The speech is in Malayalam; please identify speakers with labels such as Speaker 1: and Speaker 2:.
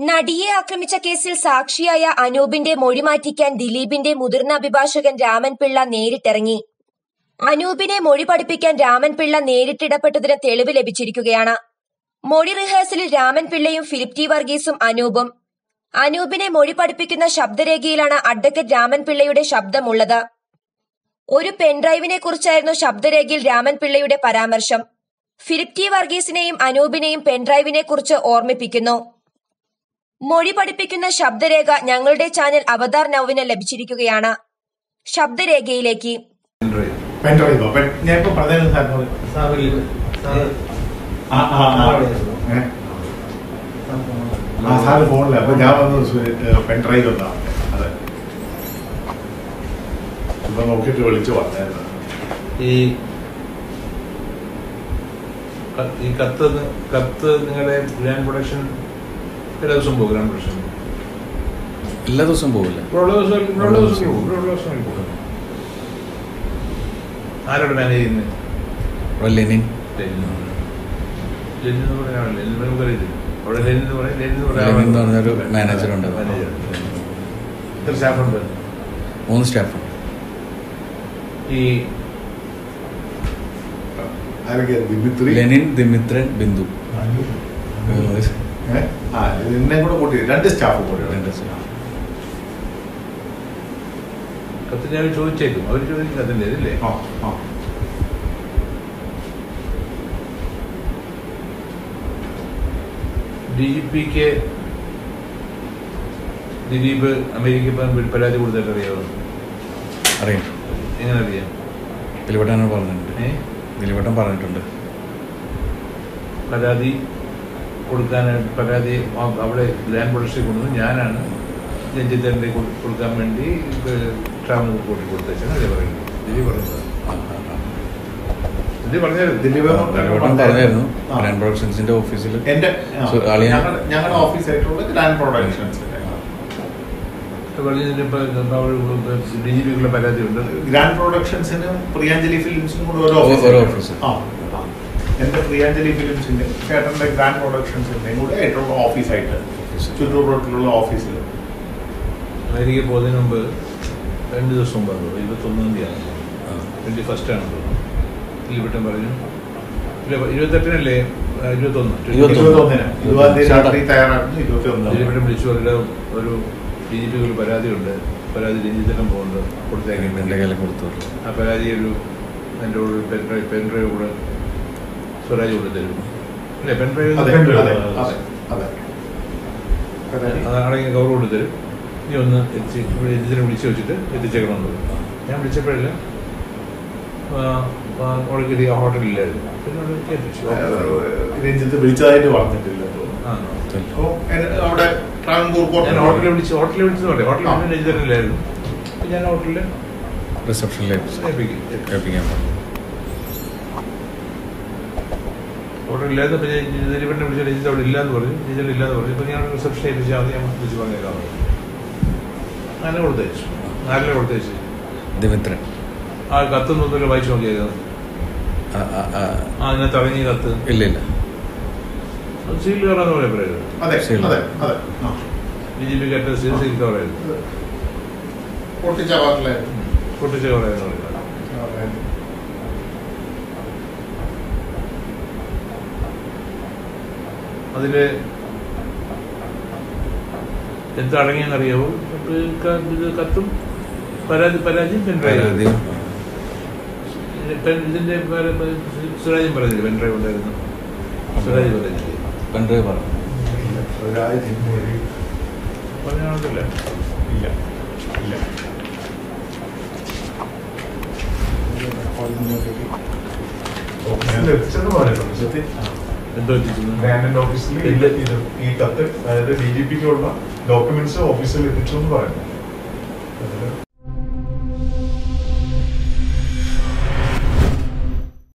Speaker 1: നടിയെ ആക്രമിച്ച കേസിൽ സാക്ഷിയായ അനൂപിന്റെ മൊഴി മാറ്റിക്കാൻ ദിലീപിന്റെ മുതിർന്ന അഭിഭാഷകൻ രാമൻപിള്ള നേരിട്ടിറങ്ങി. അനൂപിനെ മൊഴി പഠിപ്പിക്കാൻ രാമൻ പിള്ള നേരിട്ടിടപെട്ടതിന് തെളിവ് ലഭിച്ചിരിക്കുകയാണ്. മൊഴി റിഹേഴ്സലിൽ രാമൻപിള്ളയും ഫിലിപ്പ് ടി വർഗീസും അനൂപും. അനൂപിനെ മൊഴി പഠിപ്പിക്കുന്ന ശബ്ദരേഖയിലാണ് അഡ്വക്കേറ്റ് രാമൻപിള്ളയുടെ ശബ്ദമുള്ളത്. ഒരു പെൻഡ്രൈവിനെ കുറിച്ചായിരുന്നു ശബ്ദരേഖയിൽ രാമൻപിള്ളയുടെ പരാമർശം. ഫിലിപ് ടി വർഗീസിനെയും അനൂപിനെയും പെൻഡ്രൈവിനെ കുറിച്ച് ഓർമ്മിപ്പിക്കുന്നു. മൊഴി പഠിപ്പിക്കുന്ന ശബ്ദരേഖ ഞങ്ങളുടെ ചാനൽ അവതാർ നൌവിന് ലഭിച്ചിരിക്കുകയാണ്. ശബ്ദരേഖയിലേക്ക്.
Speaker 2: ആ ആ ആ ആ. സാറ് ഫോണില്ല അപ്പൊ ഞാൻ വന്ന് പെൻഡ്രൈവ് എന്നാണ് അതെ. ഇപ്പൊ നോക്കിയിട്ട് വിളിച്ചു
Speaker 3: ഈ ക- ഈ കത്ത് കത്ത് നിങ്ങളുടെ ലാൻഡ് പ്രൊഡക്ഷൻ എല്ലാ ദിവസവും പോകും ഗ്രാൻഡ് പ്രൊഡക്ഷൻ
Speaker 4: എല്ലാ ദിവസവും പോകില്ല
Speaker 3: ഇവിടെ ഉള്ള ദിവസം ഇവിടെ ഉള്ള ദിവസം പോകും ഇവിടെ ഉള്ള ദിവസം പോകും ആരോട് മാനേജ് ചെയ്യുന്നത്
Speaker 4: ലെനിൻ
Speaker 3: സ്റ്റാഫുണ്ട്
Speaker 4: മൂന്ന് സ്റ്റാഫ്
Speaker 3: ഈ
Speaker 4: ലെനിൻ ദിമിത്രൻ ബിന്ദു?
Speaker 2: ആ ഇതിനെ കൂടെ കൂട്ടി രണ്ട് സ്റ്റാഫ് കൂടി
Speaker 4: രണ്ട് സ്റ്റാഫ്
Speaker 3: കത്തിന് ഞാൻ ചോദിച്ചേക്കും. അവർ ചോദിക്കും അല്ലേ ഇതില്ലേ
Speaker 2: ആ ആ.
Speaker 3: ഡി ജി പിക്ക് ദിലീപ് അമേരിക്ക പരാതി കൊടുത്തിട്ട് അറിയാമോ
Speaker 4: അറിയാം.
Speaker 3: എങ്ങനെ അറിയാം?
Speaker 4: ദിലീപട്ടൻ പറഞ്ഞിട്ടുണ്ട്. ദിലീപട്ടൻ പറഞ്ഞിട്ടുണ്ട്.
Speaker 3: പരാതി കൊടുക്കാനായിട്ട് പരാതി അവിടെ ലാൻഡ് പ്രൊഡക്ഷൻ കൊണ്ടുവന്ന് ഞാനാണ്. രഞ്ജിത്തേന്റെ കൊടുക്കാൻ വേണ്ടി ട്രാവൽ കൂട്ടി കൊടുത്തേച്ചാണ് അതേ പറയുന്നത്. ദിലീപ്
Speaker 4: പറഞ്ഞത്. പ്രൊഡക്ഷൻസിന്റെ ഓഫീസിൽ.
Speaker 2: ഞങ്ങളുടെ ഞങ്ങളുടെ ഓഫീസായിട്ടുള്ള ഗ്രാൻഡ് പ്രൊഡക്ഷൻസ്
Speaker 3: പറഞ്ഞതിന് ഇപ്പൊ ഡി ജി പിക്കുള്ള പരാതി ഉണ്ട്
Speaker 2: ഗ്രാൻഡ് പ്രൊഡക്ഷൻസിനും പ്രിയാഞ്ജലി ഫിലിംസിനും കൂടെ
Speaker 4: ഓരോ
Speaker 2: ഓഫീസ്
Speaker 4: ഓഫീസ്.
Speaker 2: ആ. ആ. എന്റെ പ്രിയാഞ്ജലി ഫിലിംസിന്റെ ചേട്ടന്റെ ഗ്രാൻഡ് പ്രൊഡക്ഷൻസിന്റെയും കൂടെ ആയിട്ടുള്ള ഓഫീസായിട്ട് ചുറ്റൂർ റോട്ടിലുള്ള ഓഫീസിൽ
Speaker 3: അമേരിക്ക പോകുന്നതിന് മുമ്പ് രണ്ട് ദിവസം മുമ്പ് ഇരുപത്തൊന്നാം തീയതിയാണ്. ട്വന്റി ഫസ്റ്റാണ് ദിലീപട്ടൻ പറഞ്ഞു ഇല്ല ഇരുപത്തെട്ടിനല്ലേ? ഇരുപത്തൊന്ന്. ദിലീപട്ടൻ വിളിച്ചു അവരുടെ ഒരു ഡി ജി പിക്ക് ഒരു പരാതിയുണ്ട്. പരാതി രഞ്ജിത്തിനും പോകുന്നുണ്ട് കൊടുത്തേക്കാൻ
Speaker 4: കൊടുത്തു
Speaker 3: ആ പരാതി ഒരു എന്റെ കൂടെ പെൻ ഡ്രൈവ് പെൻ ഡ്രൈവ് കൂടെ സ്വരാജ് കൊണ്ടുതരും തരും. അല്ലേ? പെൻ
Speaker 2: അതെ അതെ അതെ അതെ. പരാതി.
Speaker 3: അതാണെങ്കിൽ കവർ കൊണ്ടുതരും തരും. നീ ഒന്ന് എത്തിച്ച് ഇവിടെ രഞ്ജിത്തിനെ വിളിച്ച് വെച്ചിട്ട് എത്തിച്ചേക്കണമെന്ന് പറഞ്ഞു ഞാൻ വിളിച്ചപ്പോഴല്ല കിട്ടിയ ഹോട്ടലില്ലായിരുന്നു പിന്നെ
Speaker 2: വിളിച്ചതായിട്ട് പറഞ്ഞിട്ടില്ല അവിടെ
Speaker 3: ഞാൻ ഹോട്ടലിൽ വിളിച്ച് ഹോട്ടലിൽ വിളിച്ചു പറയാം ഹോട്ടലിൽ ഞാൻ ഹോട്ടലിൽ
Speaker 4: റിസപ്ഷനിലേക്ക്
Speaker 3: ഏൽപ്പിക്കും.
Speaker 4: കേൾപ്പിക്കാൻ ഇല്ലാതെ
Speaker 3: പിന്നെ അപ്പോൾ ദിലീപനെ വിളിച്ച രഞ്ജിത്ത് അവിടെ ഇല്ലാന്ന് പറഞ്ഞു. രഞ്ജിതൻ ഇല്ലാന്ന് പറഞ്ഞു. ഇപ്പോൾ ഞാൻ റിസപ്ഷൻ ഏൽപ്പിച്ചാൽ അത് ഞാൻ വിളിച്ച് പറഞ്ഞേക്കാം അങ്ങനെ കൊടുത്തയച്ചു നാലിനെ കൊടുത്തയച്ചു
Speaker 4: ദിമിത്രൻ
Speaker 3: ആ കത്ത് ഒന്നുമില്ല വായിച്ചു നോക്കിയത്
Speaker 4: ആ, ആ, ആ.
Speaker 3: ആ അതിനകത്ത് ഇറങ്ങിയ കത്ത്.
Speaker 4: ഇല്ല ഇല്ല.
Speaker 3: അത് സീൽ കയറാന്ന് പറയാൻ പറയുന്നത്
Speaker 2: അതെ അതെ അതെ. ആ.
Speaker 3: ബി ജെ പി കേട്ട സീൽ സീൽ കവറായിരുന്നു
Speaker 2: പൊട്ടിച്ച
Speaker 3: പൊട്ടിച്ച കവറായിരുന്നു പറയുന്നത് എന്തടങ്ങിയെന്നറിയാവോ ഇത് കത്തും. പരാതി പരാതി പെൻഡ്രൈവ് ഇതിന്റെ സുരാജൻ പറഞ്ഞില്ല പെൻഡ്രൈവ് ഉണ്ടായിരുന്നു. സുരാജ് പറഞ്ഞില്ലേ
Speaker 4: പെൺഡ്രൈവ് പറഞ്ഞു
Speaker 2: ഇല്ല. ഇല്ല.
Speaker 3: ലഭിച്ചെന്ന് പറയുന്നു.
Speaker 5: ഗ്രാൻഡ് ഓഫീസിൽ. ഇത് ഈ കത്ത് അതായത് ഡി ജി പിക്കുള്ള ഡോക്യുമെന്റ്സ് ഓഫീസിൽ എത്തിച്ചു എന്ന് പറയുന്നു